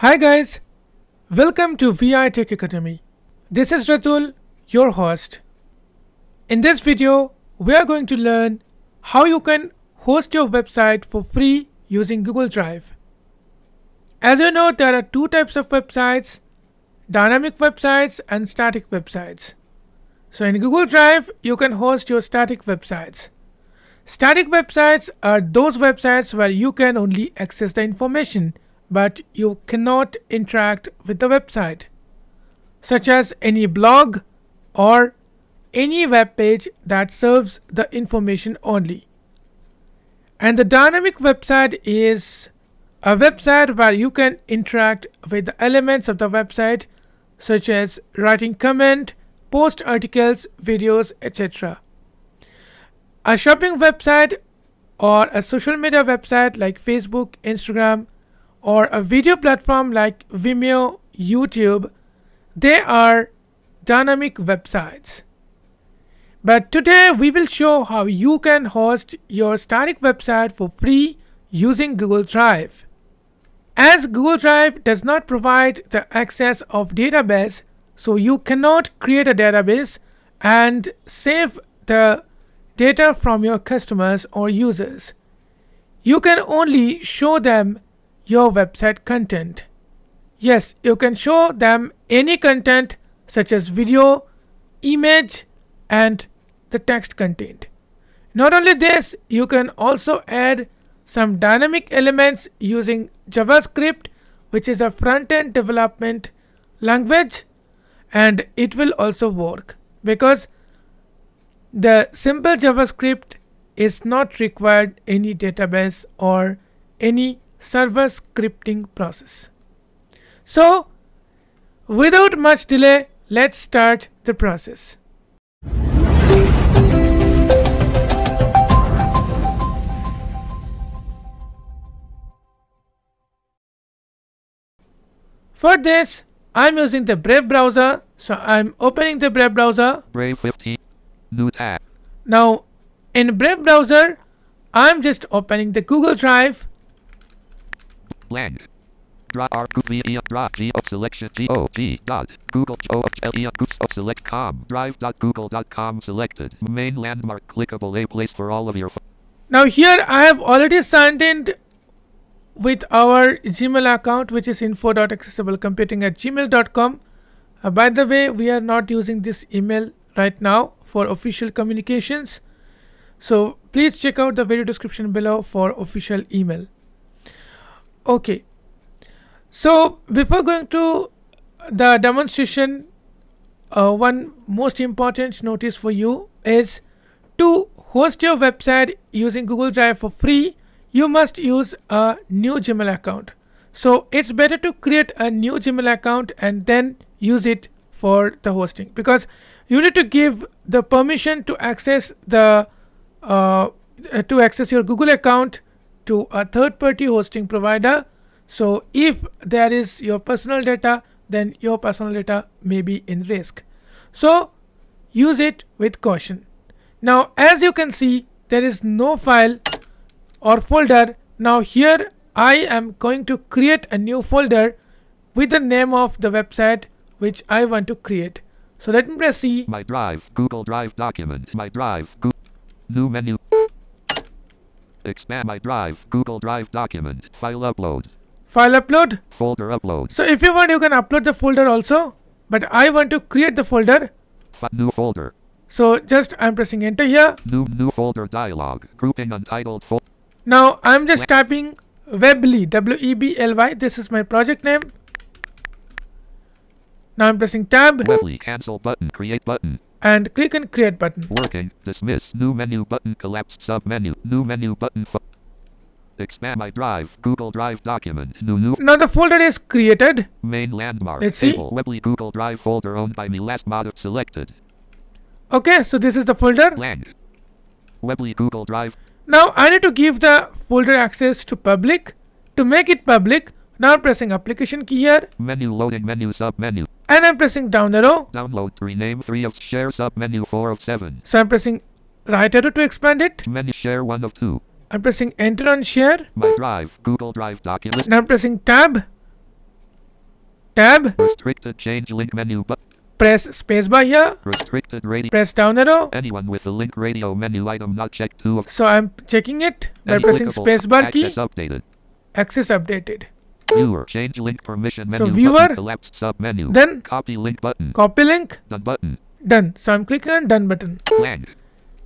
Hi guys, welcome to VI Tech Academy. This is Ratul, your host. In this video, we are going to learn how you can host your website for free using Google Drive. As you know, there are two types of websites, dynamic websites and static websites. So in Google Drive, you can host your static websites. Static websites are those websites where you can only access the information but you cannot interact with the website, such as any blog or any web page that serves the information only. And the dynamic website is a website where you can interact with the elements of the website, such as writing comment, post articles, videos, etc. A shopping website or a social media website like Facebook, Instagram, or a video platform like Vimeo, YouTube, they are dynamic websites. But today we will show how you can host your static website for free using Google Drive. As Google Drive does not provide the access of database, so you cannot create a database and save the data from your customers or users. You can only show them your website content. Yes, you can show them any content such as video, image and the text content. Not only this, you can also add some dynamic elements using JavaScript which is a front-end development language and it will also work because the simple JavaScript is not required any database or any server scripting process. So without much delay, let's start the process. For this, I'm using the Brave browser. So I'm opening the Brave browser. Brave 15. New tab. Now in Brave browser, I'm just opening the Google Drive Lang. Draw R G V E draw G of selection G O G dot Google O of L E of select com drive dot Google dot com selected main landmark clickable a place for all of your Now here I have already signed in with our Gmail account which is info.accessiblecomputing at gmail.com. Uh, by the way, we are not using this email right now for official communications. So please check out the video description below for official email okay. So before going to the demonstration uh, one most important notice for you is to host your website using Google Drive for free you must use a new Gmail account. So it's better to create a new Gmail account and then use it for the hosting because you need to give the permission to access the uh, to access your Google account to a third party hosting provider. So if there is your personal data, then your personal data may be in risk. So use it with caution. Now as you can see, there is no file or folder. Now here I am going to create a new folder with the name of the website which I want to create. So let me press C. My Drive, Google Drive document, My Drive, Go new menu. Expand My Drive, Google Drive document, file upload. File upload. Folder upload. So if you want, you can upload the folder also. But I want to create the folder. F new folder. So just I'm pressing enter here. New new folder dialog. Grouping untitled folder. Now I'm just typing Webly, W-E-B-L-Y. This is my project name. Now I'm pressing tab. Webly cancel button. Create button and click on create button. Working. Dismiss. New menu button. Collapsed sub menu. New menu button. Expand my drive. Google Drive document. New new. Now the folder is created. Main landmark. Let's Table. see. Webly Google Drive folder owned by me. Last mod selected. Okay, so this is the folder. Webly Google Drive. Now I need to give the folder access to public. To make it public, now I'm pressing application key here. Menu loading menu sub menu. And I'm pressing down arrow. Download rename three of share sub menu four of seven. So I'm pressing right arrow to expand it. Menu share one of two. I'm pressing enter on share. My drive Google Drive document. Now I'm pressing tab. tab, Restricted change link menu but press spacebar here, restricted radio. press down arrow. Anyone with the link radio menu item not checked of So I'm checking it by any pressing spacebar key, access updated. access updated. Viewer change link permission So menu viewer, button collapsed sub menu. then copy link button. Copy link, Done button. done. So I'm clicking on done button. Blank.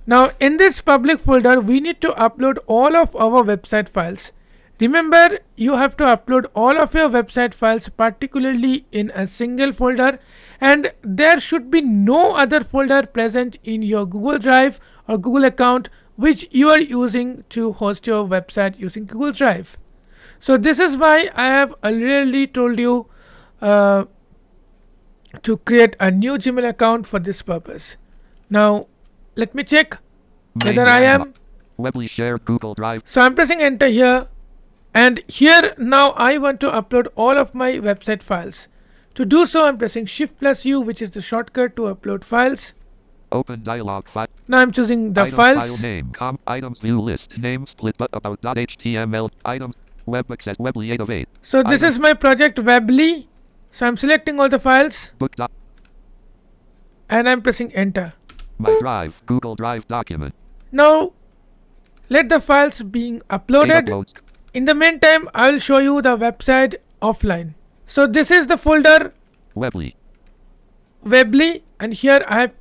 Now in this public folder, we need to upload all of our website files. Remember, you have to upload all of your website files particularly in a single folder and there should be no other folder present in your Google Drive or Google account which you are using to host your website using Google Drive. So this is why I have already told you uh, to create a new Gmail account for this purpose. Now let me check whether I am Weebly share Google Drive. so I'm pressing enter here and here now I want to upload all of my website files. To do so I'm pressing shift plus U which is the shortcut to upload files. Open dialog file. Now I'm choosing the Items file name. Com items view list. Name split but about .html. Items web access Weebly 8 of 8. So this is my project Webly. So I'm selecting all the files Book dot and I'm pressing enter. my drive. Google Drive document. Now let the files being uploaded. In the meantime I will show you the website offline. So this is the folder Weebly. Webly and here I have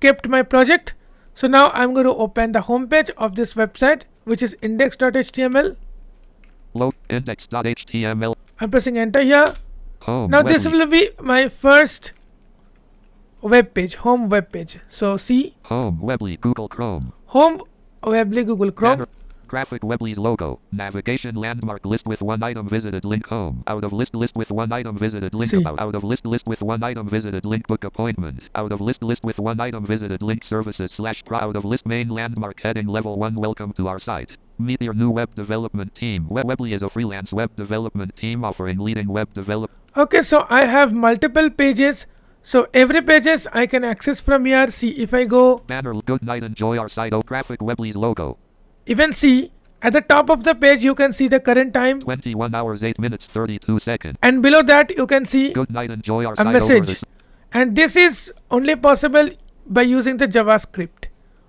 kept my project. So now I'm going to open the homepage of this website which is index.html. Load index.html. I'm pressing enter here. Home. Now this will be my first web page, home web page. So see Home. Weebly. Google Chrome. home Webly Google Chrome. Graphic Weebly's logo. Navigation landmark list with one item visited link home. Out of list list with one item visited link See. about. Out of list list with one item visited link book appointment. Out of list list with one item visited link services slash pro. Out of list main landmark heading level 1 welcome to our site. Meet your new web development team. We- Weebly is a freelance web development team offering leading web develop. Okay, so I have multiple pages. So every pages I can access from here. See if I go Banner good night enjoy our site. Oh graphic Weebly's logo. even see at the top of the page you can see the current time 21 hours 8 minutes 32 seconds. and below that you can see Good night enjoy our a message this. and this is only possible by using the javascript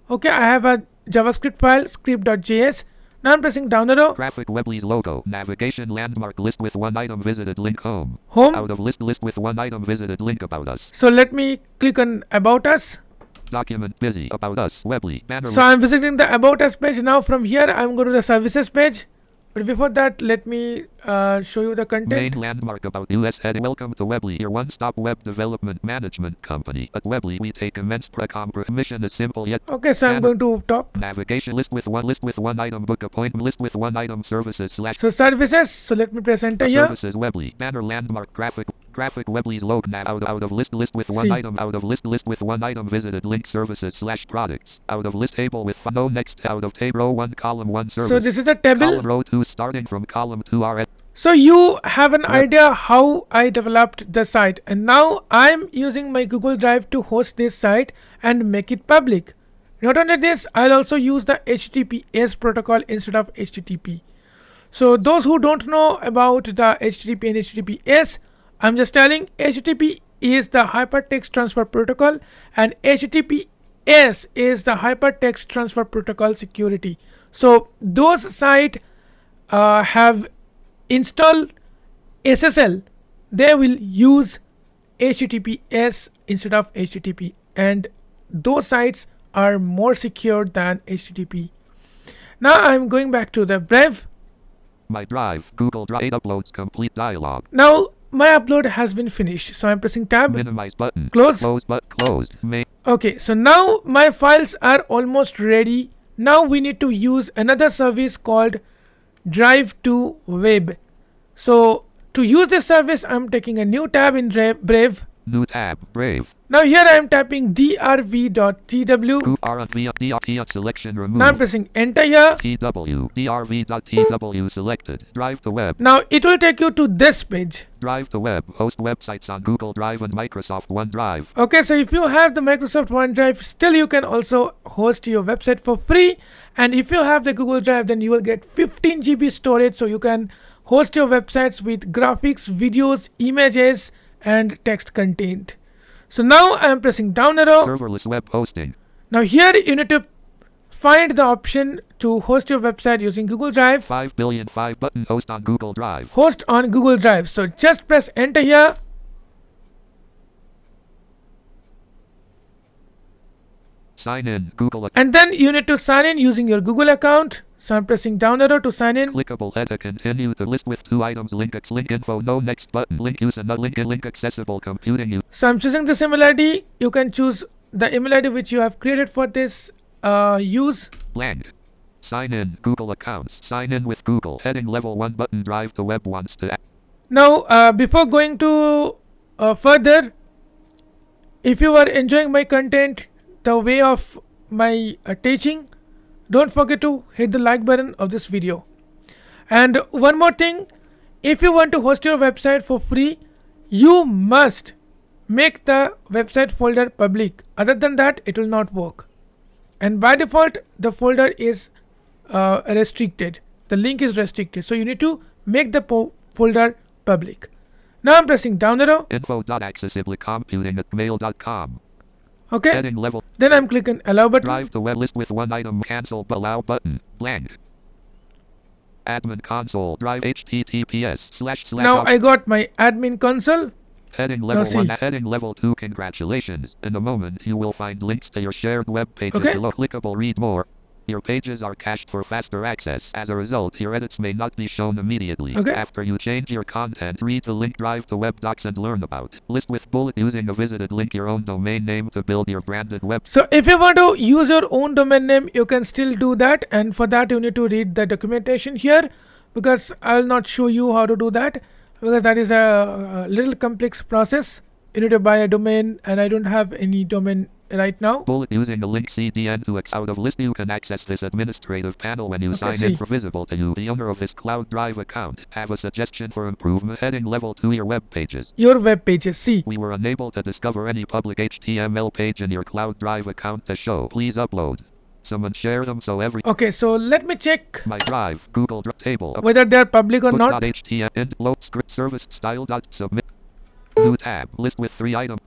okay i have a javascript file script.js now i'm pressing down arrow Graphic Weebly's logo. Navigation landmark list with one item visited link home. home Out of list list with one item visited link about us. so let me click on about us Document busy about us. Weebly. Banner so i'm visiting the about us page now from here i'm going to the services page but before that let me uh, show you the main content landmark about US head. Welcome to Weebly, your one-stop web development management company. At Weebly, we take immense precom. Mission is simple yet okay so i'm going to top navigation list with one list with one item book appointment list with one item services slash so services so let me press enter here services Weebly. Banner landmark graphic graphic Weebly's logo nav out out of list list with one See. item out of list list with one item visited link services slash products out of list table with no next out of table row one column one service. so this is the column table row two starting from column two RS. So you have an idea how I developed the site and now I'm using my Google Drive to host this site and make it public. Not only this, I'll also use the HTTPS protocol instead of HTTP. So those who don't know about the HTTP and HTTPS, I'm just telling HTTP is the hypertext transfer protocol and HTTPS is the hypertext transfer protocol security. So those site uh, have installed SSL, they will use HTTPS instead of HTTP, and those sites are more secure than HTTP. Now I'm going back to the Brave. My drive. Google Drive uploads complete dialog. Now my upload has been finished, so I'm pressing tab. Minimize button. Close. Close but closed. Main Okay, so now my files are almost ready. Now we need to use another service called Drive to Web. So to use this service, I'm taking a new tab in Brave. New tab. Brave. Now here I am typing drv.tw. Q R V D R T selection removed. Now I'm pressing enter here. TW DRV.TW selected. Drive to Web. Now it will take you to this page. Drive to Web. Host websites on Google Drive and Microsoft OneDrive. Okay, so if you have the Microsoft OneDrive, still you can also host your website for free. And if you have the Google Drive, then you will get 15 GB storage, so you can host your websites with graphics, videos, images, and text content. So now I am pressing down arrow. Serverless web hosting. Now here you need to find the option to host your website using Google Drive. 5 billion 5 button host on Google Drive. Host on Google Drive. So just press enter here. Sign in Google And then you need to sign in using your Google account. So I'm pressing down arrow to sign in. clickable head to continue to list with two items link x link info no next button link use another link link accessible computing use So I'm choosing this email ID. You can choose the email ID which you have created for this uh, use. blank. Sign in Google accounts. Sign in with Google. Heading level 1 button drive to web wants to act. Now, uh, before going to uh, further, if you are enjoying my content, the way of my uh, teaching, don't forget to hit the like button of this video. And one more thing, if you want to host your website for free, you must make the website folder public. Other than that, it will not work. And by default, the folder is uh, restricted. The link is restricted. So you need to make the folder public. Now I'm pressing down arrow. info.accessiblecomputing at mail.com. Okay. Heading level. Then I'm clicking allow button. Drive to web list with one item. Cancel allow button. Blank. Admin console. Drive HTTPS slash slash. Now I got my admin console. Heading level see. 1. Heading level 2. Congratulations. In a moment you will find links to your shared web pages Okay. below. Clickable read more. Your pages are cached for faster access. As a result, your edits may not be shown immediately. Okay. After you change your content, read the link drive to web docs and learn about. List with bullet using a visited link your own domain name to build your branded web. So if you want to use your own domain name, you can still do that. And for that, you need to read the documentation here because I'll not show you how to do that because that is a, a little complex process. You need to buy a domain and I don't have any domain right now. Bullet using the link CDN to X out of list. You can access this administrative panel when you Okay, sign see. in for visible to you, the owner of this cloud drive account. Have a suggestion for improvement. Heading level 2 your web pages. Your web pages. See. We were unable to discover any public HTML page in your cloud drive account to show. Please upload. Someone share them so every Okay, so let me check my drive Google Drive table whether they are public or book not. HTML load script service style dot submit new tab list with three items.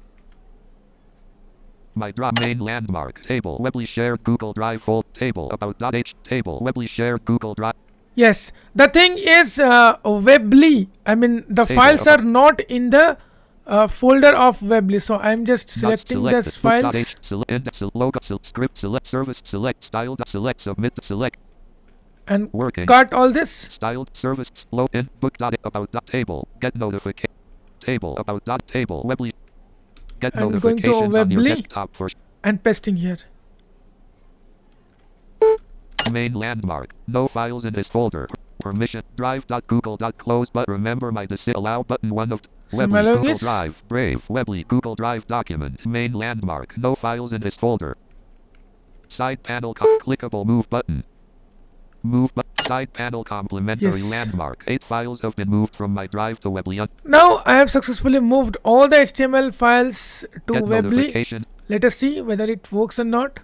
My drop main landmark table Weebly shared Google Drive fold table about dot h table Weebly shared Google Drive Yes, the thing is uh, Weebly. I mean, the Table files are not in the uh, folder of Weebly. So I'm just selecting selected. this file. select end logo sel- script select service select style select submit select and working cut all this. Styled service slow in book dot about dot table get notification table about dot table Weebly get I'm going to notifications on your Weebly. desktop for and pasting here. main landmark. No files in this folder. Permission. drive google close but remember my deci- allow button one of So Weebly Google Drive. Brave. Weebly Google Drive document. Main landmark. No files in this folder. Side panel. Clickable move button. Move bu- side panel complementary Yes. landmark eight files have been moved from my drive to Weebly Un- Now I have successfully moved all the HTML files to get notification Let us see whether it works or not.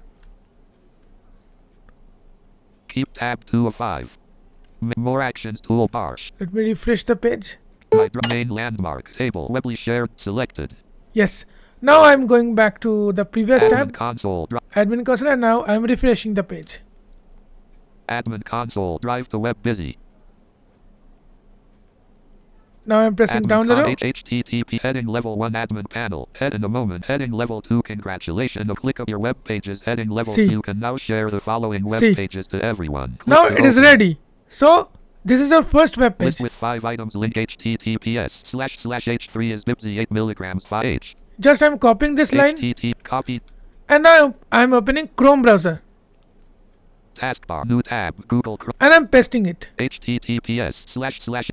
Keep tab 2 of 5. More actions toolbar. Let me refresh the page. My main landmark table Weebly shared selected. Yes. Now I'm going back to the previous Admin tab, console admin console, and now I'm refreshing the page. Admin console drive to web busy. Now I'm pressing Admin down the row. HTTP heading level 1 admin panel. Head in a moment. Heading level 2 congratulations. A Click up your web pages. Heading level See. 2 can now share the following web See. pages to everyone. Click Now to it is open. ready. So this is our first web List page. with 5 items link https slash slash h3 is bipsy 8 milligrams 5h. Just I'm copying this line http copy and now I'm opening Chrome browser taskbar new tab Google Chrome. and I'm pasting it. https slash slash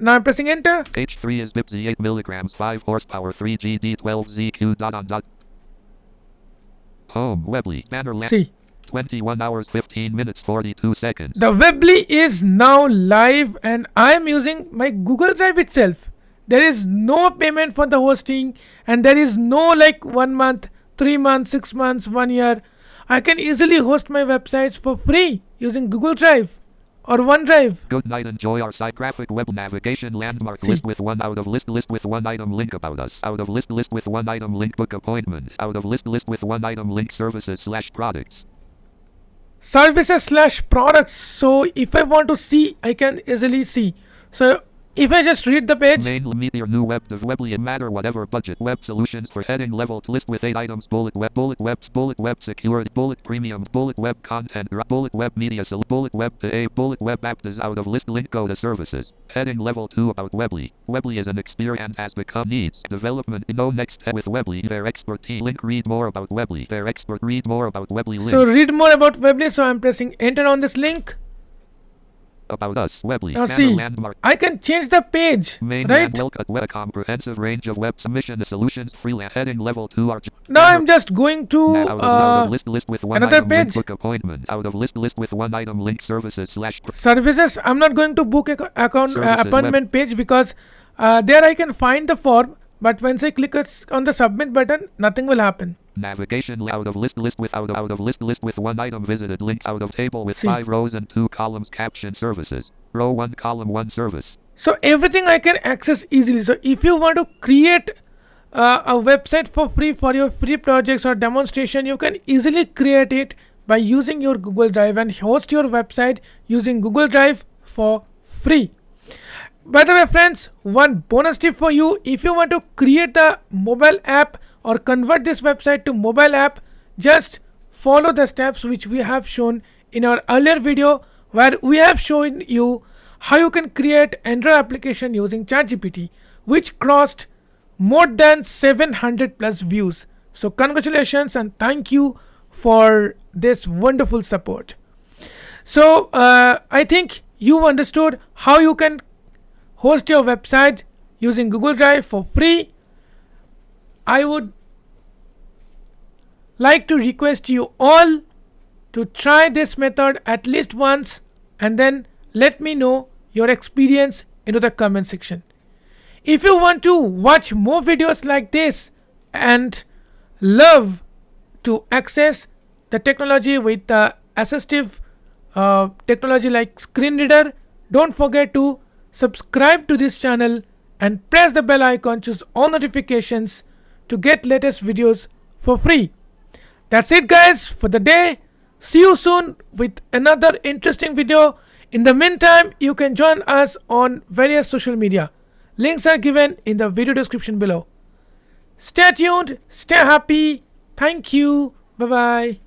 Now I'm pressing enter. H3 is Bipsy 8 milligrams 5 horsepower 3GD12ZQ dot on dot. Home Weebly banner la- See, 21 hours 15 minutes 42 seconds. the Weebly is now live and I'm using my Google Drive itself. There is no payment for the hosting and there is no like one month, three months, six months, one year. I can easily host my websites for free using Google Drive. or OneDrive. Good night. Enjoy our site. Graphic web navigation landmark See. list with one out of list list with one item link about us. Out of list list with one item link book appointment. Out of list list with one item link services slash products. services slash products so if i want to see i can easily see so if i just read the page. Main meteor new web dev webly it matter whatever budget web solutions for heading level to list with eight items bullet web bullet webs bullet web security bullet premium bullet web content bullet web media sol- bullet web to a bullet web app is out of list link go to services. Heading level 2 about webly? Webly is an experience has become needs. Development no next with webly their expertise link read more about webly their expert read more about webly link. So read more about Webly so i'm pressing enter on this link about us webly now see landmark i can change the page Main right? Web web comprehensive range of web submission solutions freelance heading level 2 are now i'm just going to Now, out of, out uh, of list list with one another item link page. book appointment. Out of list list with one item link services slash services i'm not going to book a account uh, appointment page because uh, there i can find the form but once i click on the submit button nothing will happen navigation out of list list with out of, out of list list with one item visited links out of table with See. five rows and two columns caption services. Row one column one service. So everything i can access easily. So if you want to create uh, a website for free for your free projects or demonstration you can easily create it by using your google drive and host your website using google drive for free. By the way friends one bonus tip for you. If you want to create a mobile app or convert this website to mobile app just follow the steps which we have shown in our earlier video where we have shown you how you can create android application using ChatGPT which crossed more than 700 plus views. So congratulations and thank you for this wonderful support. So uh, i think you understood how you can host your website using google drive for free i would like to request you all to try this method at least once and then let me know your experience into the comment section. If you want to watch more videos like this and love to access the technology with the assistive uh, technology like screen reader don't forget to subscribe to this channel and press the bell icon choose all notifications to get latest videos for free. That's it guys for the day. See you soon with another interesting video. In the meantime you can join us on various social media. Links are given in the video description below. Stay tuned stay happy. Thank you. Bye bye